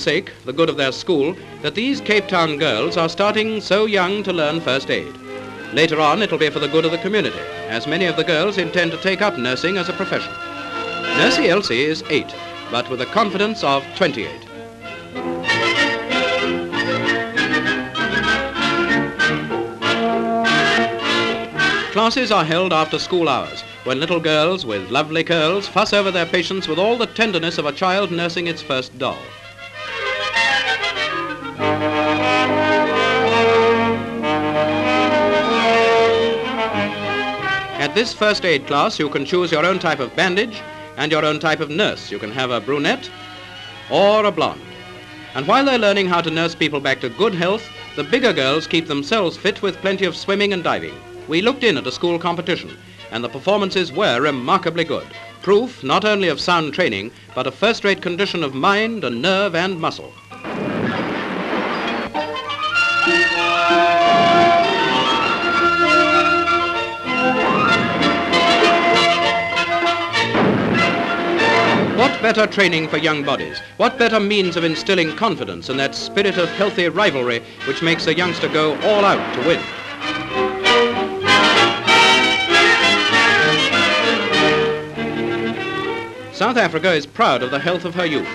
sake, the good of their school, that these Cape Town girls are starting so young to learn first aid. Later on, it'll be for the good of the community, as many of the girls intend to take up nursing as a profession. Nursey Elsie is eight, but with a confidence of 28. Classes are held after school hours, when little girls with lovely curls fuss over their patients with all the tenderness of a child nursing its first doll. At this first aid class, you can choose your own type of bandage and your own type of nurse. You can have a brunette or a blonde. And while they're learning how to nurse people back to good health, the bigger girls keep themselves fit with plenty of swimming and diving. We looked in at a school competition, and the performances were remarkably good. Proof not only of sound training, but of first-rate condition of mind and nerve and muscle. What better training for young bodies? What better means of instilling confidence and that spirit of healthy rivalry which makes a youngster go all out to win? South Africa is proud of the health of her youth.